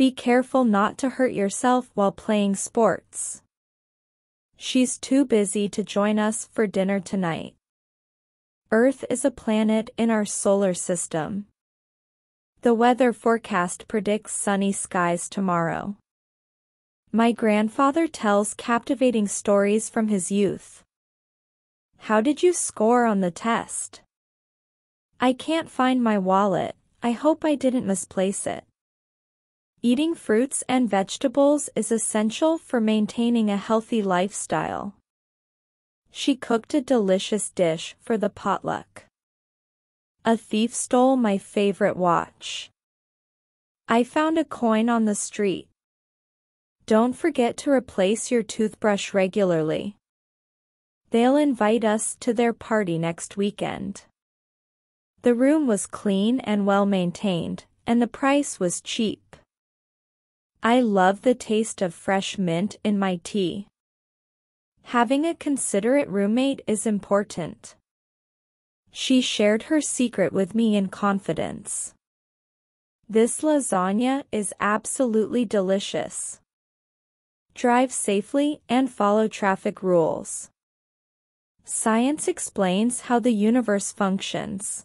Be careful not to hurt yourself while playing sports. She's too busy to join us for dinner tonight. Earth is a planet in our solar system. The weather forecast predicts sunny skies tomorrow. My grandfather tells captivating stories from his youth. How did you score on the test? I can't find my wallet, I hope I didn't misplace it. Eating fruits and vegetables is essential for maintaining a healthy lifestyle. She cooked a delicious dish for the potluck. A thief stole my favorite watch. I found a coin on the street. Don't forget to replace your toothbrush regularly. They'll invite us to their party next weekend. The room was clean and well maintained, and the price was cheap. I love the taste of fresh mint in my tea. Having a considerate roommate is important. She shared her secret with me in confidence. This lasagna is absolutely delicious. Drive safely and follow traffic rules. Science explains how the universe functions.